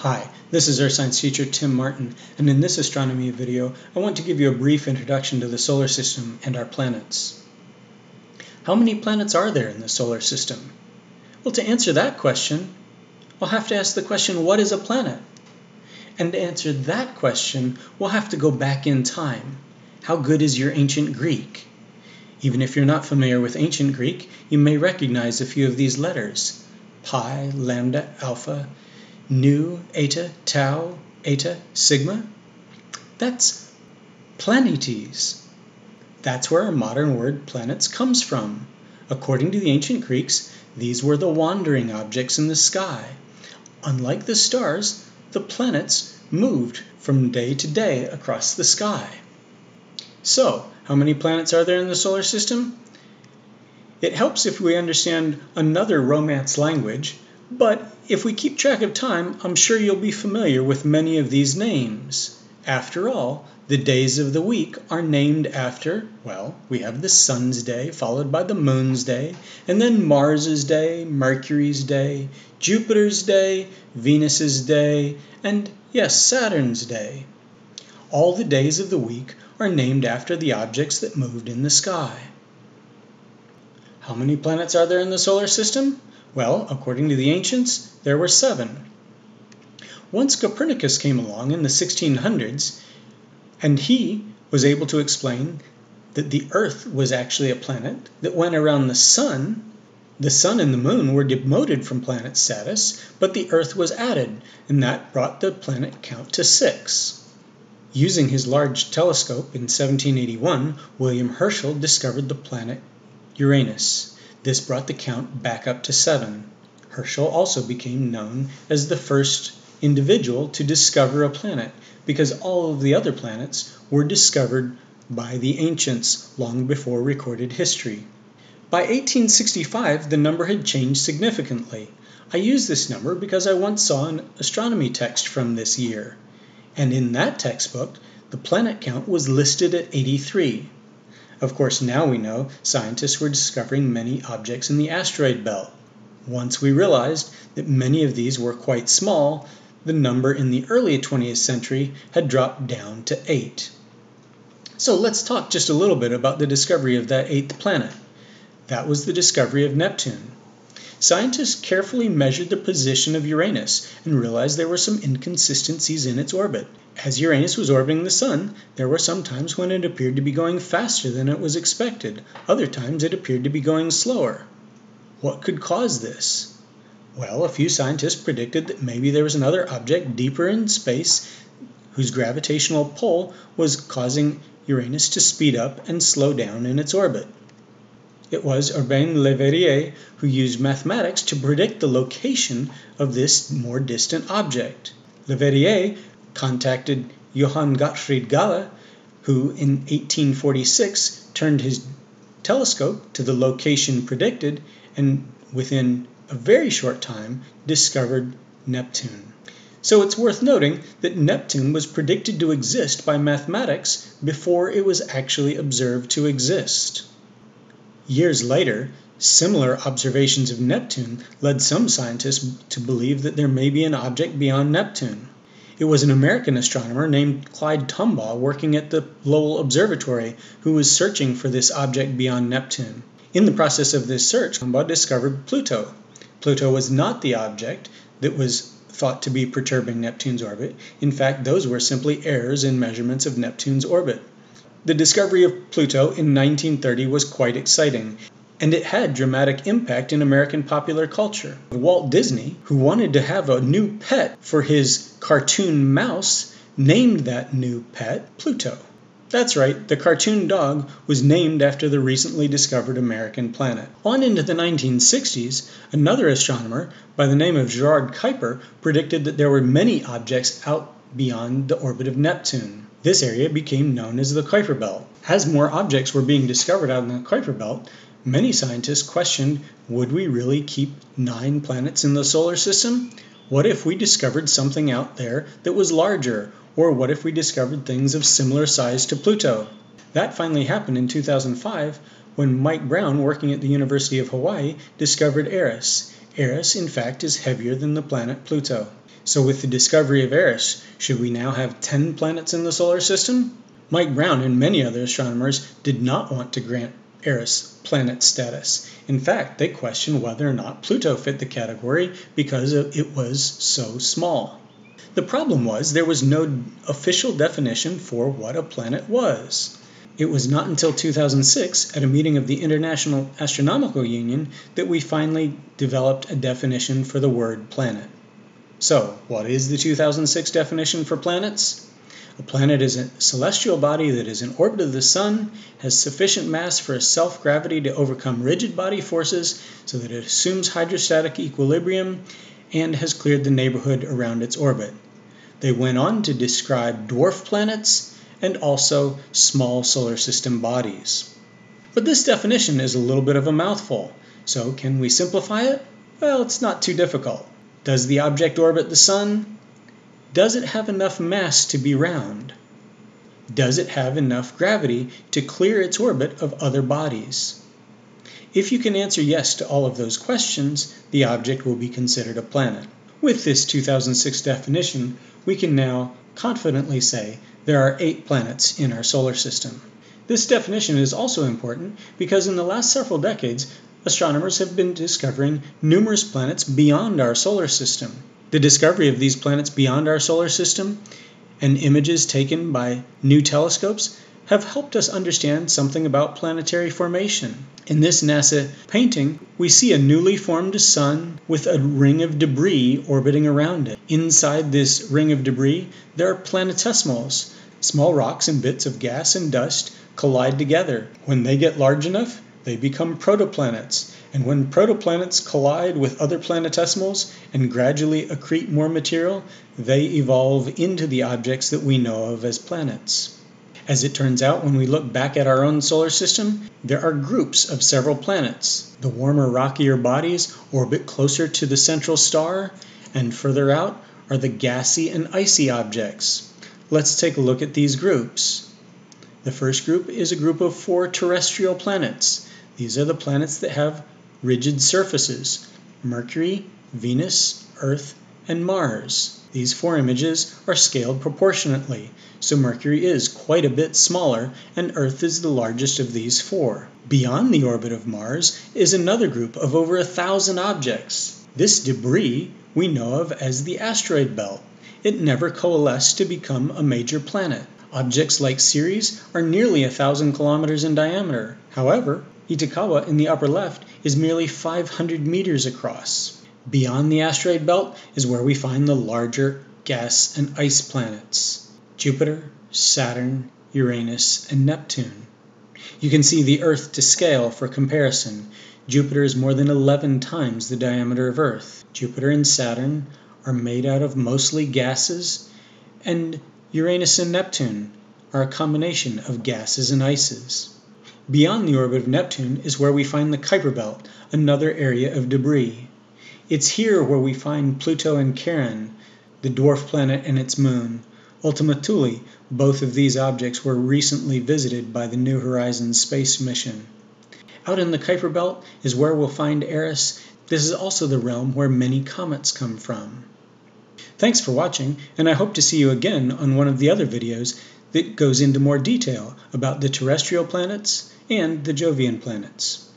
Hi, this is Earth Science teacher Tim Martin, and in this astronomy video, I want to give you a brief introduction to the solar system and our planets. How many planets are there in the solar system? Well, to answer that question, we'll have to ask the question, what is a planet? And to answer that question, we'll have to go back in time. How good is your ancient Greek? Even if you're not familiar with ancient Greek, you may recognize a few of these letters pi, lambda, alpha, nu, eta, tau, eta, sigma? That's planetes. That's where our modern word planets comes from. According to the ancient Greeks, these were the wandering objects in the sky. Unlike the stars, the planets moved from day to day across the sky. So, how many planets are there in the solar system? It helps if we understand another Romance language, but if we keep track of time, I'm sure you'll be familiar with many of these names. After all, the days of the week are named after, well, we have the sun's day, followed by the moon's day, and then Mars's day, Mercury's day, Jupiter's day, Venus's day, and yes, Saturn's day. All the days of the week are named after the objects that moved in the sky. How many planets are there in the solar system? Well, according to the ancients, there were seven. Once Copernicus came along in the 1600s, and he was able to explain that the Earth was actually a planet that went around the Sun. The Sun and the Moon were demoted from planet status, but the Earth was added, and that brought the planet count to six. Using his large telescope in 1781, William Herschel discovered the planet Uranus. This brought the count back up to seven. Herschel also became known as the first individual to discover a planet because all of the other planets were discovered by the ancients long before recorded history. By 1865, the number had changed significantly. I use this number because I once saw an astronomy text from this year, and in that textbook, the planet count was listed at 83. Of course, now we know scientists were discovering many objects in the asteroid belt. Once we realized that many of these were quite small, the number in the early 20th century had dropped down to 8. So let's talk just a little bit about the discovery of that eighth planet. That was the discovery of Neptune. Scientists carefully measured the position of Uranus and realized there were some inconsistencies in its orbit. As Uranus was orbiting the Sun, there were some times when it appeared to be going faster than it was expected. Other times it appeared to be going slower. What could cause this? Well, a few scientists predicted that maybe there was another object deeper in space whose gravitational pull was causing Uranus to speed up and slow down in its orbit. It was Urbain Le Verrier who used mathematics to predict the location of this more distant object. Le Verrier contacted Johann Gottfried Galle, who in 1846 turned his telescope to the location predicted and within a very short time discovered Neptune. So it's worth noting that Neptune was predicted to exist by mathematics before it was actually observed to exist. Years later, similar observations of Neptune led some scientists to believe that there may be an object beyond Neptune. It was an American astronomer named Clyde Tombaugh working at the Lowell Observatory who was searching for this object beyond Neptune. In the process of this search, Tombaugh discovered Pluto. Pluto was not the object that was thought to be perturbing Neptune's orbit. In fact, those were simply errors in measurements of Neptune's orbit. The discovery of Pluto in 1930 was quite exciting, and it had dramatic impact in American popular culture. Walt Disney, who wanted to have a new pet for his cartoon mouse, named that new pet Pluto. That's right, the cartoon dog was named after the recently discovered American planet. On into the 1960s, another astronomer by the name of Gerard Kuiper predicted that there were many objects out beyond the orbit of Neptune. This area became known as the Kuiper Belt. As more objects were being discovered out in the Kuiper Belt, many scientists questioned would we really keep nine planets in the solar system? What if we discovered something out there that was larger? Or what if we discovered things of similar size to Pluto? That finally happened in 2005 when Mike Brown, working at the University of Hawaii, discovered Eris. Eris, in fact, is heavier than the planet Pluto. So with the discovery of Eris, should we now have 10 planets in the solar system? Mike Brown and many other astronomers did not want to grant Eris planet status. In fact, they questioned whether or not Pluto fit the category because it was so small. The problem was there was no official definition for what a planet was. It was not until 2006, at a meeting of the International Astronomical Union, that we finally developed a definition for the word planet. So, what is the 2006 definition for planets? A planet is a celestial body that is in orbit of the Sun, has sufficient mass for a self gravity to overcome rigid body forces so that it assumes hydrostatic equilibrium, and has cleared the neighborhood around its orbit. They went on to describe dwarf planets and also small solar system bodies. But this definition is a little bit of a mouthful, so can we simplify it? Well, it's not too difficult. Does the object orbit the Sun? Does it have enough mass to be round? Does it have enough gravity to clear its orbit of other bodies? If you can answer yes to all of those questions, the object will be considered a planet. With this 2006 definition, we can now confidently say there are eight planets in our solar system. This definition is also important because in the last several decades, astronomers have been discovering numerous planets beyond our solar system. The discovery of these planets beyond our solar system and images taken by new telescopes have helped us understand something about planetary formation. In this NASA painting, we see a newly formed sun with a ring of debris orbiting around it. Inside this ring of debris, there are planetesimals. Small rocks and bits of gas and dust collide together. When they get large enough, they become protoplanets. And when protoplanets collide with other planetesimals and gradually accrete more material, they evolve into the objects that we know of as planets. As it turns out, when we look back at our own solar system, there are groups of several planets. The warmer, rockier bodies orbit closer to the central star, and further out are the gassy and icy objects. Let's take a look at these groups. The first group is a group of four terrestrial planets. These are the planets that have rigid surfaces Mercury, Venus, Earth, and Mars. These four images are scaled proportionately, so Mercury is quite a bit smaller and Earth is the largest of these four. Beyond the orbit of Mars is another group of over a thousand objects. This debris we know of as the asteroid belt. It never coalesced to become a major planet. Objects like Ceres are nearly a thousand kilometers in diameter. However, Itokawa in the upper left is merely 500 meters across. Beyond the asteroid belt is where we find the larger gas and ice planets Jupiter, Saturn, Uranus, and Neptune. You can see the Earth to scale for comparison. Jupiter is more than 11 times the diameter of Earth. Jupiter and Saturn are made out of mostly gases, and Uranus and Neptune are a combination of gases and ices. Beyond the orbit of Neptune is where we find the Kuiper Belt, another area of debris. It's here where we find Pluto and Charon, the dwarf planet and its moon. Ultima Thule, both of these objects were recently visited by the New Horizons space mission. Out in the Kuiper Belt is where we'll find Eris. This is also the realm where many comets come from. Thanks for watching, and I hope to see you again on one of the other videos that goes into more detail about the terrestrial planets and the Jovian planets.